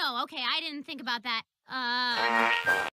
no, okay, I didn't think about that. Uh...